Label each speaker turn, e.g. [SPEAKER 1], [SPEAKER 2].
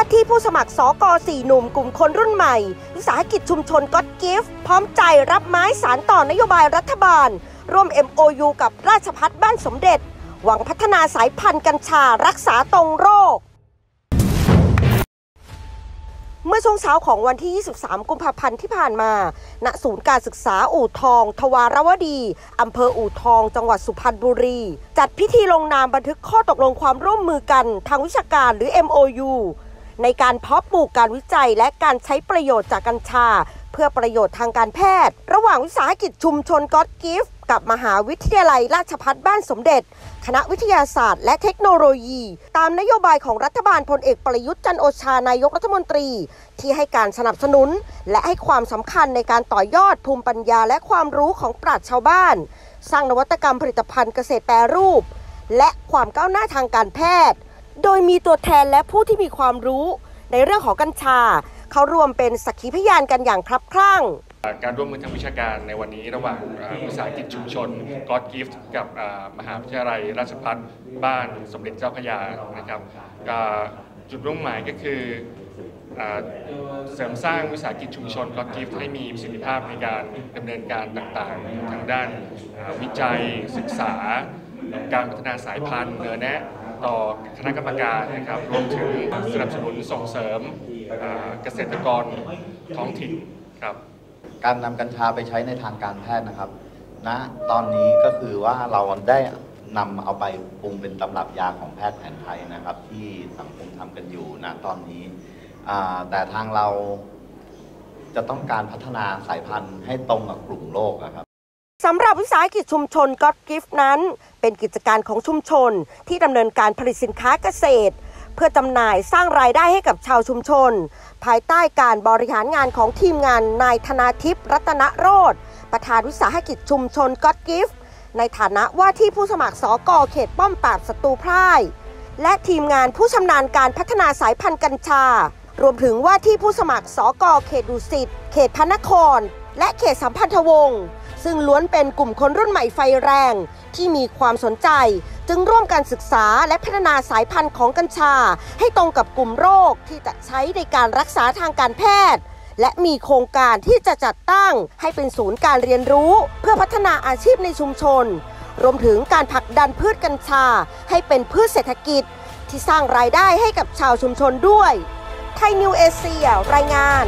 [SPEAKER 1] ว่าที่ผู้สมัครสกสี่หนุ่มกลุ่มคนรุ่นใหม่ วิสาหกิจชุมชนก็ t กิฟต์พร้อมใจรับไม้สารต่อนโยบายรัฐบาล ร่วม MOU กับราชพัฒบ้านสมเด็จ หวังพัฒนาสายพันธุ์กัญชารักษาตรงโรค เมื่อช่วงเช้าของวันที่ 23 กุมภาพันธ์ที่ผ่านมา ณ ศูนย์การศึกษาอู่ทอง ทวารวดี อำเภออู่ทอง จังหวัดสุพรรณบุรี จัดพิธีลงนามบันทึกข้อตกลงความร่วมมือกันทางวิชาการหรือ MOU ในการเพาะปลูกการวิจัยและการใช้ประโยชน์จากกัญชา เพื่อประโยชน์ทางการแพทย์ ระหว่างวิสาหกิจชุมชนก็ t กิฟต์กับมหาวิทยาลัยราชภัฏบ้านสมเด็จ คณะวิทยาศาสตร์และเทคโนโลยี ตามนโยบายของรัฐบาลพลเอกประยุทธ์จันโอชานายกรัฐมนตรี ที่ให้การสนับสนุน และให้ความสำคัญในการต่อยอดภูมิปัญญาและความรู้ของปราชญ์ชาวบ้าน สร้างนวัตกรรมผลิตภัณฑ์เกษตรแปรรูป และความก้าวหน้าทางการแพทย์ โดยมีตัวแทนและผู้ที่มีความรู้ในเรื่องของกัญชา เขารวมเป็นสักขีพยานกันอย่างคลับคลั่ง
[SPEAKER 2] การร่วมมือทางวิชาการในวันนี้ระหว่างวิสาหกิจชุมชน God Gift กับมหาวิทยาลัยราชภัฏบ้านสมเด็จเจ้าพระยานะครับจุดรุ่งหมายก็คือเสริมสร้างวิสาหกิจชุมชน God Gift ให้มีประสิทธิภาพในการดำเนินการต่างๆ ทางด้านวิจัยศึกษา การพัฒนาสายพันธุ์เนื้อแนะ ต่อคณะกรรมการนะครับรวมถึงสนับสนุนส่งเสริมเกษตรกรท้องถิ่นครับ
[SPEAKER 3] การนำกัญชาไปใช้ในทางการแพทย์นะครับณนะตอนนี้ก็คือว่าเราได้นำเอาไปปรุงเป็นตำรับยาของแพทย์แผนไทยนะครับ ที่สังคมทำกันอยู่นะตอนนี้แต่ทางเราจะต้องการพัฒนาสายพันธุ์ให้ตรงกับกลุ่มโรคครับ
[SPEAKER 1] สำหรับวิสาหกิจชุมชนก็ t กิฟต์นั้น เป็นกิจการของชุมชนที่ดำเนินการผลิตสินค้าเกษตร เพื่อจำหน่ายสร้างรายได้ให้กับชาวชุมชน ภายใต้การบริหารงานของทีมงานนายธนาทิพย์รัตนโรธประธานวิสาหกิจชุมชนก็ t กิฟต์ในฐานะว่าที่ผู้สมัครสอกอเขตป้อมปราบศัตรูพร่าย และทีมงานผู้ชำนาญการพัฒนาสายพันธุ์กัญชา รวมถึงว่าที่ผู้สมัครสอกอเขตดุสิตเขตพระนคร และเขตสัมพันธวงศ์ ซึ่งล้วนเป็นกลุ่มคนรุ่นใหม่ไฟแรง ที่มีความสนใจ จึงร่วมกันศึกษาและพัฒนาสายพันธุ์ของกัญชา ให้ตรงกับกลุ่มโรคที่จะใช้ในการรักษาทางการแพทย์ และมีโครงการที่จะจัดตั้งให้เป็นศูนย์การเรียนรู้ เพื่อพัฒนาอาชีพในชุมชน รวมถึงการผลักดันพืชกัญชา ให้เป็นพืชเศรษฐกิจ ที่สร้างรายได้ให้กับชาวชุมชนด้วยไทยนิวเอเชียรายงาน